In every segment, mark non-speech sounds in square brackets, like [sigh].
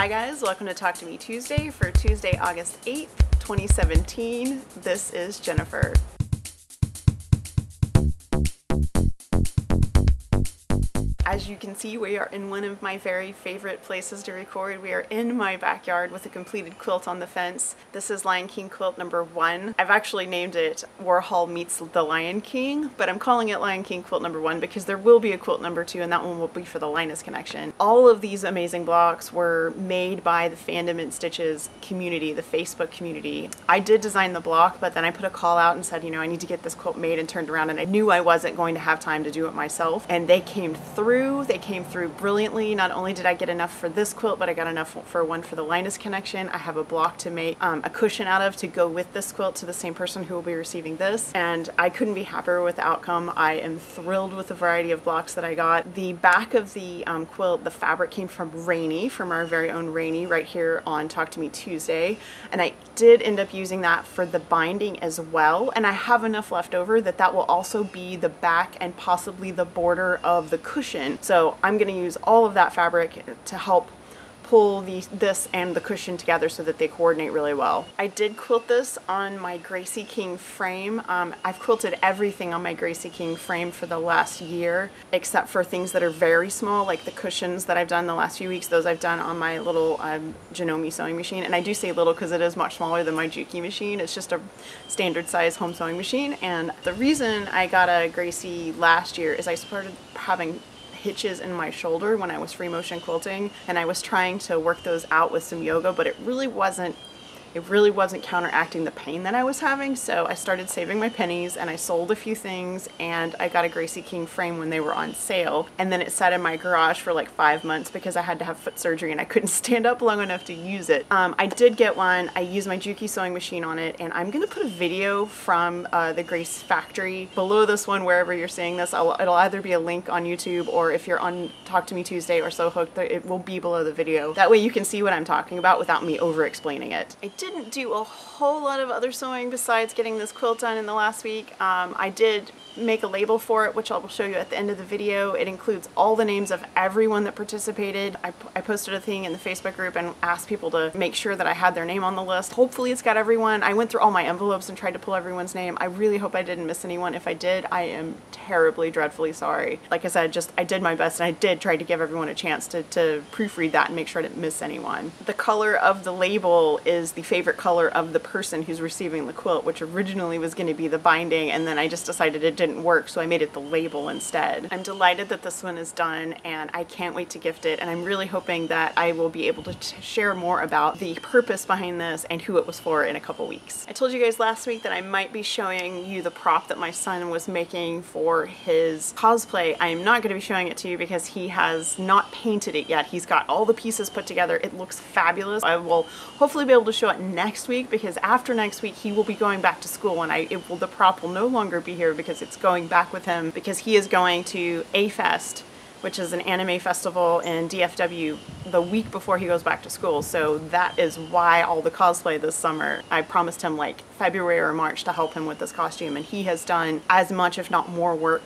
Hi guys, welcome to Talk to Me Tuesday for Tuesday, August 8th, 2017. This is Jennifer. As you can see, we are in one of my very favorite places to record. We are in my backyard with a completed quilt on the fence. This is Lion King quilt number one. I've actually named it Warhol Meets the Lion King, but I'm calling it Lion King quilt number one because there will be a quilt number two and that one will be for the Linus Connection. All of these amazing blocks were made by the Fandom In Stitches community, the Facebook community. I did design the block, but then I put a call out and said, you know, I need to get this quilt made and turned around and I knew I wasn't going to have time to do it myself. And they came through through. They came through brilliantly. Not only did I get enough for this quilt, but I got enough for one for the Linus connection. I have a block to make um, a cushion out of to go with this quilt to the same person who will be receiving this. And I couldn't be happier with the outcome. I am thrilled with the variety of blocks that I got. The back of the um, quilt, the fabric came from Rainy, from our very own Rainy, right here on Talk to Me Tuesday. And I did end up using that for the binding as well. And I have enough left over that that will also be the back and possibly the border of the cushion so I'm going to use all of that fabric to help pull the, this and the cushion together so that they coordinate really well. I did quilt this on my Gracie King frame. Um, I've quilted everything on my Gracie King frame for the last year except for things that are very small like the cushions that I've done the last few weeks. Those I've done on my little um, Janome sewing machine and I do say little because it is much smaller than my Juki machine. It's just a standard size home sewing machine and the reason I got a Gracie last year is I started having hitches in my shoulder when I was free motion quilting and I was trying to work those out with some yoga but it really wasn't it really wasn't counteracting the pain that I was having, so I started saving my pennies and I sold a few things and I got a Gracie King frame when they were on sale. And then it sat in my garage for like five months because I had to have foot surgery and I couldn't [laughs] stand up long enough to use it. Um, I did get one. I used my Juki sewing machine on it and I'm going to put a video from uh, the Grace factory below this one wherever you're seeing this. I'll, it'll either be a link on YouTube or if you're on Talk to Me Tuesday or Sew Hooked, it will be below the video. That way you can see what I'm talking about without me over explaining it. I didn't do a whole lot of other sewing besides getting this quilt done in the last week. Um, I did make a label for it, which I'll show you at the end of the video. It includes all the names of everyone that participated. I, I posted a thing in the Facebook group and asked people to make sure that I had their name on the list. Hopefully it's got everyone. I went through all my envelopes and tried to pull everyone's name. I really hope I didn't miss anyone. If I did, I am terribly, dreadfully sorry. Like I said, just I did my best and I did try to give everyone a chance to, to proofread that and make sure I didn't miss anyone. The color of the label is the favorite color of the person who's receiving the quilt, which originally was going to be the binding, and then I just decided it didn't work, so I made it the label instead. I'm delighted that this one is done, and I can't wait to gift it, and I'm really hoping that I will be able to share more about the purpose behind this and who it was for in a couple weeks. I told you guys last week that I might be showing you the prop that my son was making for his cosplay. I am not going to be showing it to you because he has not painted it yet. He's got all the pieces put together. It looks fabulous. I will hopefully be able to show it next week because after next week he will be going back to school and I it will the prop will no longer be here because it's going back with him because he is going to A-Fest which is an anime festival in DFW the week before he goes back to school. So that is why all the cosplay this summer. I promised him like February or March to help him with this costume and he has done as much if not more work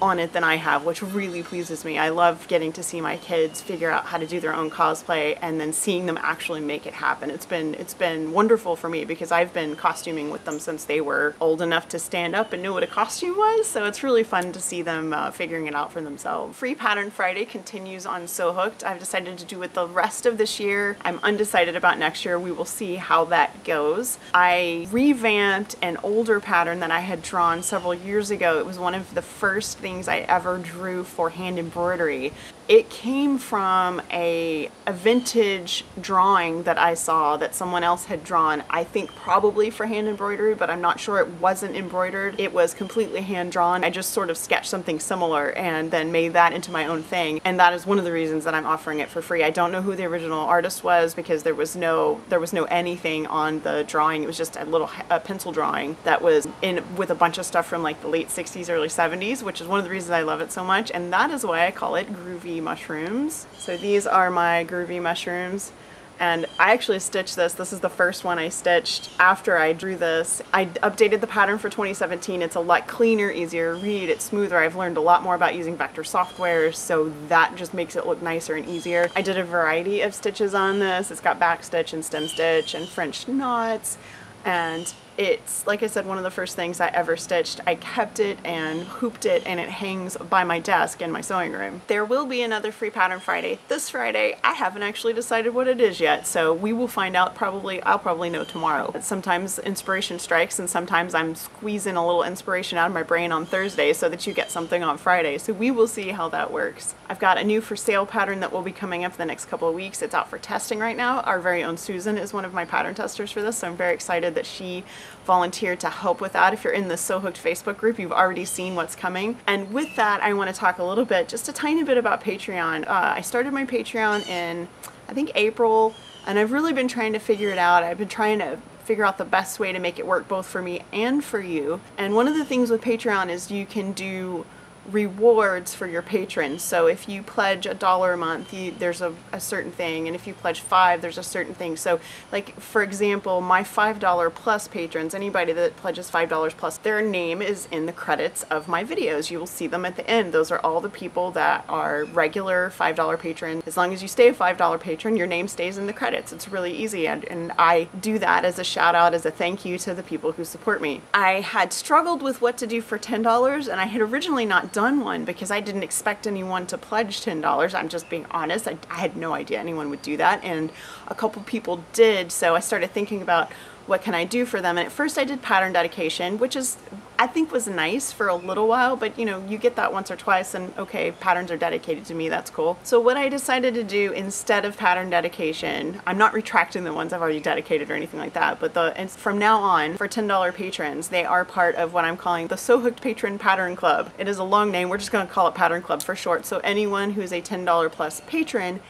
on it than I have, which really pleases me. I love getting to see my kids figure out how to do their own cosplay and then seeing them actually make it happen. It's been it's been wonderful for me because I've been costuming with them since they were old enough to stand up and know what a costume was. So it's really fun to see them uh, figuring it out for themselves. Free Pattern Friday continues on Sew Hooked. I've decided to do it the rest of this year. I'm undecided about next year. We will see how that goes. I revamped an older pattern that I had drawn several years ago. It was one of the first things I ever drew for hand embroidery it came from a, a vintage drawing that I saw that someone else had drawn, I think probably for hand embroidery, but I'm not sure it wasn't embroidered. It was completely hand drawn. I just sort of sketched something similar and then made that into my own thing. And that is one of the reasons that I'm offering it for free. I don't know who the original artist was because there was no there was no anything on the drawing. It was just a little a pencil drawing that was in with a bunch of stuff from like the late 60s, early 70s, which is one of the reasons I love it so much. And that is why I call it groovy mushrooms. So these are my groovy mushrooms. and I actually stitched this. This is the first one I stitched after I drew this. I updated the pattern for 2017. It's a lot cleaner, easier to read, it's smoother. I've learned a lot more about using vector software, so that just makes it look nicer and easier. I did a variety of stitches on this. It's got back stitch and stem stitch and French knots and it's like I said one of the first things I ever stitched. I kept it and hooped it and it hangs by my desk in my sewing room. There will be another free pattern Friday this Friday. I haven't actually decided what it is yet so we will find out probably I'll probably know tomorrow. Sometimes inspiration strikes and sometimes I'm squeezing a little inspiration out of my brain on Thursday so that you get something on Friday so we will see how that works. I've got a new for sale pattern that will be coming up the next couple of weeks. It's out for testing right now. Our very own Susan is one of my pattern testers for this so I'm very excited that she volunteered to help with that. If you're in the Sew Hooked Facebook group, you've already seen what's coming. And with that, I want to talk a little bit, just a tiny bit about Patreon. Uh, I started my Patreon in, I think, April, and I've really been trying to figure it out. I've been trying to figure out the best way to make it work both for me and for you. And one of the things with Patreon is you can do rewards for your patrons. So if you pledge a dollar a month, you, there's a, a, certain thing, and if you pledge five, there's a certain thing. So like for example, my five dollar plus patrons, anybody that pledges five dollars plus, their name is in the credits of my videos. You will see them at the end. Those are all the people that are regular five dollar patrons. As long as you stay a five dollar patron, your name stays in the credits. It's really easy, and, and I do that as a shout out, as a thank you to the people who support me. I had struggled with what to do for ten dollars, and I had originally not done one because I didn't expect anyone to pledge $10. I'm just being honest. I, I had no idea anyone would do that. And a couple people did. So I started thinking about what can I do for them? And at first I did pattern dedication, which is, I think was nice for a little while, but you know, you get that once or twice and okay, patterns are dedicated to me, that's cool. So what I decided to do instead of pattern dedication, I'm not retracting the ones I've already dedicated or anything like that, but the and from now on, for $10 patrons, they are part of what I'm calling the Sew Hooked Patron Pattern Club. It is a long name, we're just gonna call it Pattern Club for short. So anyone who's a $10 plus patron,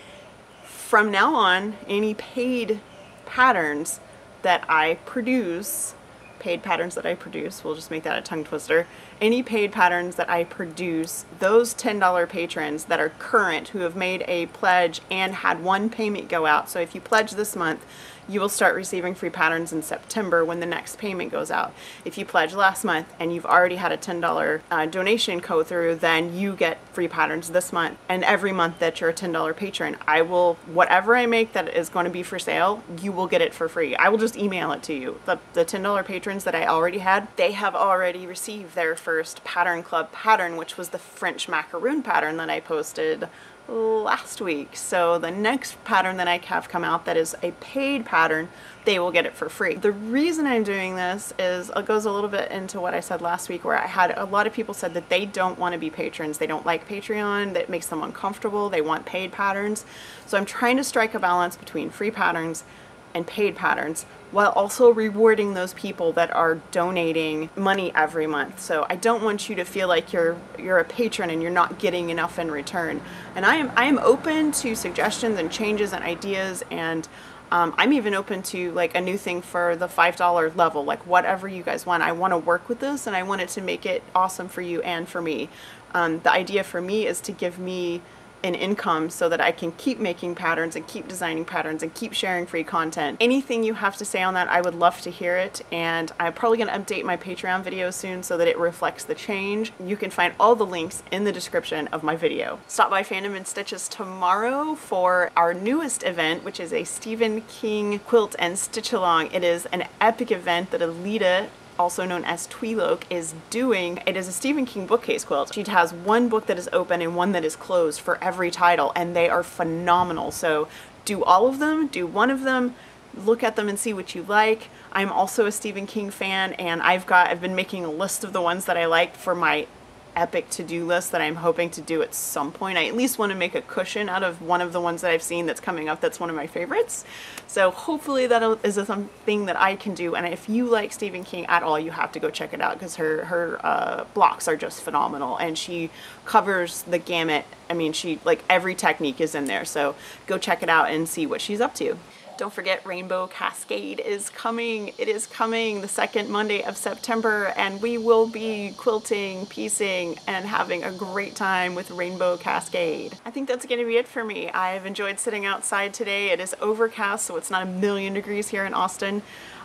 from now on, any paid patterns that I produce, paid patterns that I produce, we'll just make that a tongue twister, any paid patterns that I produce, those $10 patrons that are current who have made a pledge and had one payment go out. So if you pledge this month, you will start receiving free patterns in September when the next payment goes out. If you pledge last month and you've already had a $10 uh, donation go through, then you get free patterns this month. And every month that you're a $10 patron, I will, whatever I make that is going to be for sale, you will get it for free. I will just email it to you. The, the $10 patrons that I already had, they have already received their first Pattern Club pattern, which was the French macaroon pattern that I posted last week. So the next pattern that I have come out that is a paid pattern, they will get it for free. The reason I'm doing this is it goes a little bit into what I said last week where I had a lot of people said that they don't want to be patrons. They don't like Patreon, that makes them uncomfortable. They want paid patterns. So I'm trying to strike a balance between free patterns and paid patterns while also rewarding those people that are donating money every month. So I don't want you to feel like you're you're a patron and you're not getting enough in return. And I am I am open to suggestions and changes and ideas and um, I'm even open to like a new thing for the $5 level, like whatever you guys want. I want to work with this and I want it to make it awesome for you and for me. Um, the idea for me is to give me an income so that I can keep making patterns and keep designing patterns and keep sharing free content. Anything you have to say on that, I would love to hear it. And I'm probably going to update my Patreon video soon so that it reflects the change. You can find all the links in the description of my video. Stop by Fandom In Stitches tomorrow for our newest event, which is a Stephen King quilt and stitch along. It is an epic event that Alita also known as Tweeloke, is doing. It is a Stephen King bookcase quilt. She has one book that is open and one that is closed for every title, and they are phenomenal. So do all of them, do one of them, look at them and see what you like. I'm also a Stephen King fan and I've got I've been making a list of the ones that I like for my epic to-do list that I'm hoping to do at some point. I at least want to make a cushion out of one of the ones that I've seen that's coming up that's one of my favorites. So hopefully that is something that I can do. And if you like Stephen King at all, you have to go check it out because her, her uh, blocks are just phenomenal. And she covers the gamut. I mean, she like every technique is in there. So go check it out and see what she's up to. Don't forget Rainbow Cascade is coming. It is coming the second Monday of September and we will be quilting, piecing, and having a great time with Rainbow Cascade. I think that's going to be it for me. I've enjoyed sitting outside today. It is overcast so it's not a million degrees here in Austin.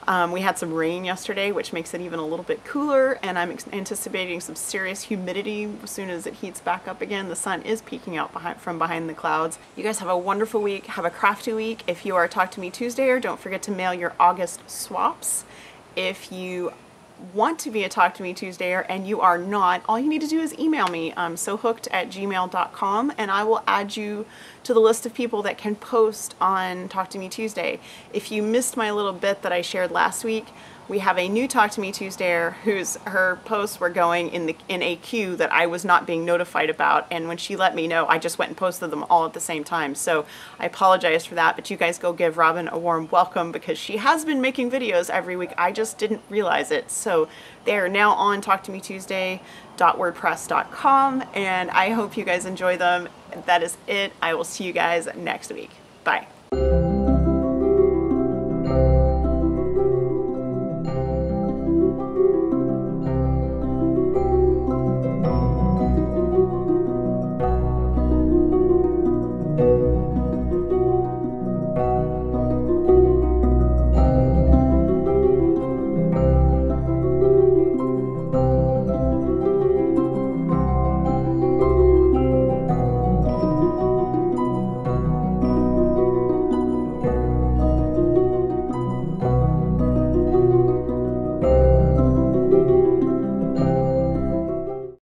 Um, we had some rain yesterday, which makes it even a little bit cooler, and I'm anticipating some serious humidity as soon as it heats back up again. The sun is peeking out behind, from behind the clouds. You guys have a wonderful week. Have a crafty week. If you are Talk to Me Tuesday, or don't forget to mail your August swaps. If you want to be a Talk to Me Tuesdayer and you are not, all you need to do is email me, um, sewhooked at gmail.com, and I will add you to the list of people that can post on Talk to Me Tuesday. If you missed my little bit that I shared last week, we have a new Talk to Me Tuesdayer whose her posts were going in the in a queue that I was not being notified about. And when she let me know I just went and posted them all at the same time. So I apologize for that. But you guys go give Robin a warm welcome because she has been making videos every week. I just didn't realize it. So they are now on Talk to Me Tuesday.wordpress.com and I hope you guys enjoy them. That is it. I will see you guys next week. Bye